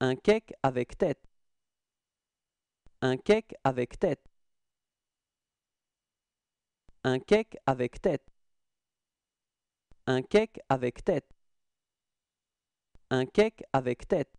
Un cake avec tête. Un cake avec tête. Un cake avec tête. Un cake avec tête. Un cake avec tête.